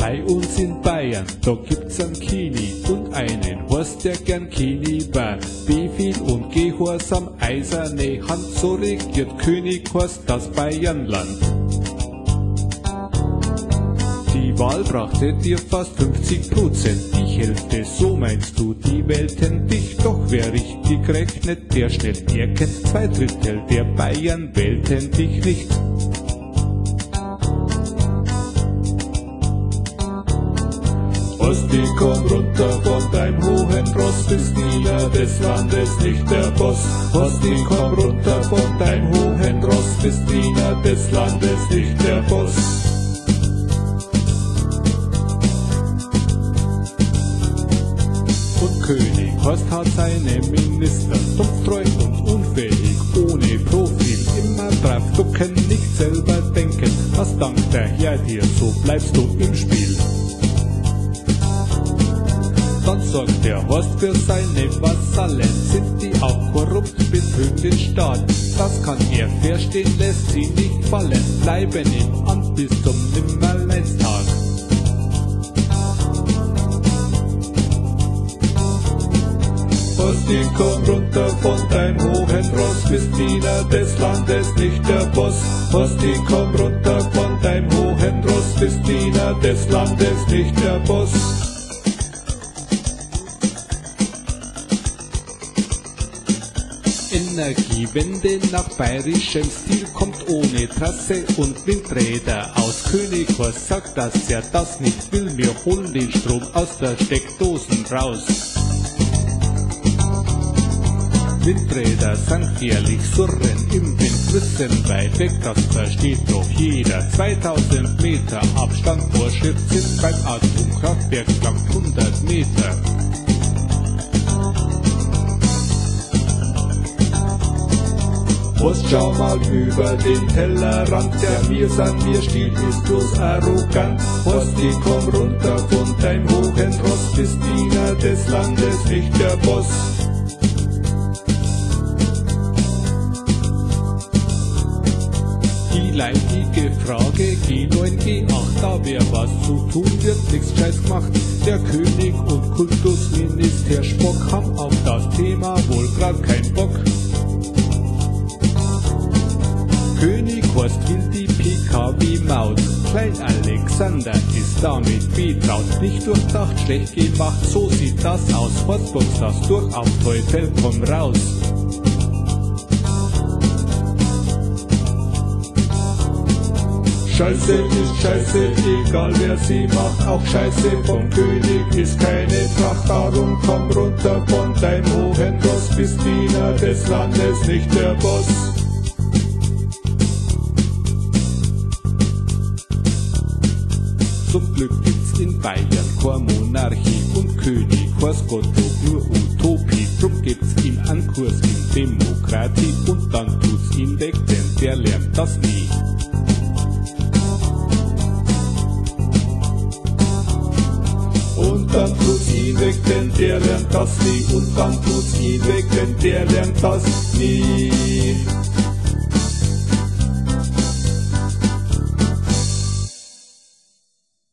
Bei uns in Bayern, da gibt's einen Kini und einen Horst, der gern Kini war. Befehl und Gehorsam, eiserne Hand, so regiert König Horst das Bayernland. Die Wahl brachte dir fast 50 Prozent, die Hälfte, so meinst du, die wählten dich. Doch wer richtig rechnet, der schnell erkennt, zwei Drittel der Bayern wählten dich nicht. Osti, komm runter von deinem hohen Ross, bist Diener des Landes, nicht der Boss. Osti, komm runter von deinem hohen Ross, bist Diener des Landes, nicht der Boss. Und König Horst hat seine Minister dumpftreu und unfähig, ohne Profil, immer drauf gucken, nicht selber denken. Was dankt der Herr dir, so bleibst du im Spiel. Dann sorgt der Horst für seine Vasallen, sind die auch korrupt, betrügen den Staat. Das kann er verstehen, lässt sie nicht fallen, bleiben im Amt bis zum Nimmerleinstag. Osti, komm runter von deinem hohen Ross, bist Diener des Landes, nicht der Boss. Osti, komm runter von deinem hohen Ross, bist Diener des Landes, nicht der Boss. Energiewende nach bayerischem Stil kommt ohne Trasse und Windräder aus. König Horst sagt, dass er das nicht will. Wir holen den Strom aus der Steckdosen raus. Windräder sank jährlich surren im Wind, wissen weit weg, das versteht doch jeder. 2000 Meter Abstand vor Schiff sind beim Atomkraftwerk lang 100 Meter. Horst, schau mal über den Tellerrand, der mir san mir stiehlt, ist bloß arrogant. Horsti, komm runter von deinem hohen Ross, bist Diener des Landes, nicht der Boss. Die leidige Frage G9, G8, da wär was zu tun, wird nix Scheiß gemacht. Der König und Kultusminister Spock haben auf das Thema wohl grad kein Bock. König Horst will die PKW-Maut. Klein Alexander ist damit betraut. Nicht durchdacht, schlecht gemacht, so sieht das aus. Horst boxt das durch, auf Teufel komm raus. Scheiße ist Scheiße, egal wer sie macht, auch Scheiße vom König ist keine Tracht. Darum komm runter von deinem hohen Ross, bist Diener des Landes, nicht der Boss. In Bayern keine Monarchie und König Horst Gottlob nur Utopie. Drum gibt's ihm einen Kurs in Demokratie und dann tut's ihn weg, denn der lernt das nie. Und dann tut's ihn weg, denn der lernt das nie. Und dann tut's ihn weg, denn der lernt das nie.